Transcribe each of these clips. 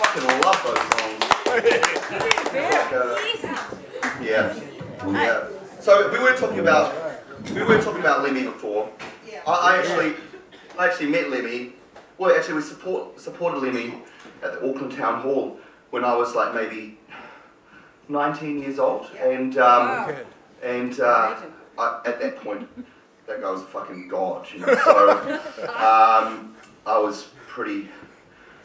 fucking love those songs. Like, uh, yeah, yeah. So we were talking about we were talking about Lemmy before. I, I actually I actually met Lemmy. Well, actually, we support supported Lemmy at the Auckland Town Hall when I was like maybe 19 years old, and um, and uh, I, at that point, that guy was a fucking god, you know. So um, I was pretty,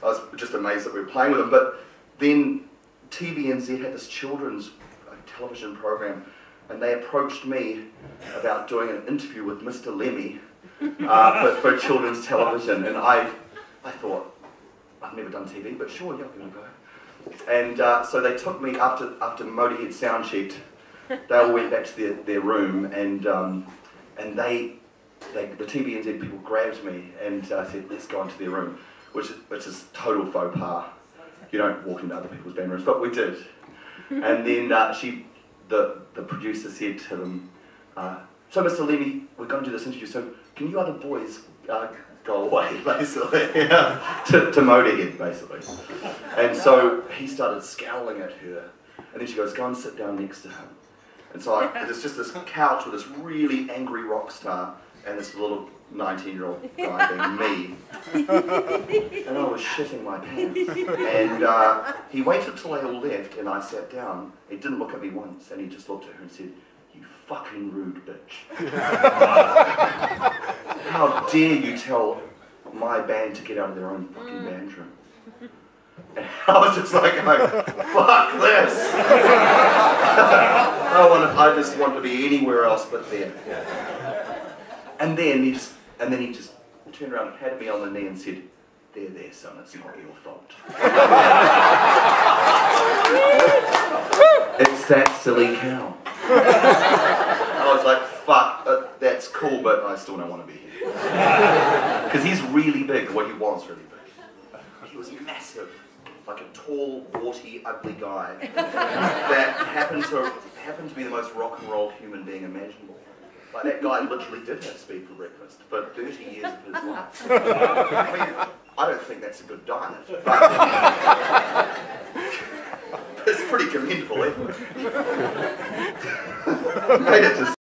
I was just amazed that we were playing with them. But then TVNZ had this children's uh, television program, and they approached me about doing an interview with Mr. Lemmy uh, for, for children's television, and I, I thought, I've never done TV, but sure, yeah, I'm gonna go. And uh, so they took me after after Motorhead sound checked. They all went back to their, their room, and um, and they, they the TVNZ people grabbed me and uh, said, "Let's go into their room," which is, which is total faux pas. You don't walk into other people's band rooms, but we did. And then uh, she, the the producer said to them, uh, "So, Mr. Lemmy, we're going to do this interview. So, can you other boys uh, go away, basically, yeah, to, to Motorhead, basically. And so he started scowling at her, and then she goes, go and sit down next to him. And so I, there's just this couch with this really angry rock star and this little 19-year-old guy being me. And I was shitting my pants. And uh, he waited till they all left, and I sat down. He didn't look at me once, and he just looked at her and said, you fucking rude bitch. How dare you tell my band to get out of their own fucking band room? And I was just like, going, fuck this. I, want I just want to be anywhere else but there. And then he just, and then he just turned around and patted me on the knee and said, there, there, son, it's not your fault. it's that silly cow. I was like, fuck, uh, that's cool, but I still don't want to be here. Because he's really big, what he was really big. He was massive, like a tall, warty, ugly guy that happened to happened to be the most rock and roll human being imaginable. Like that guy literally did have speed for breakfast for 30 years of his life. I mean, I don't think that's a good diet, but it's pretty commendable effort. Made it to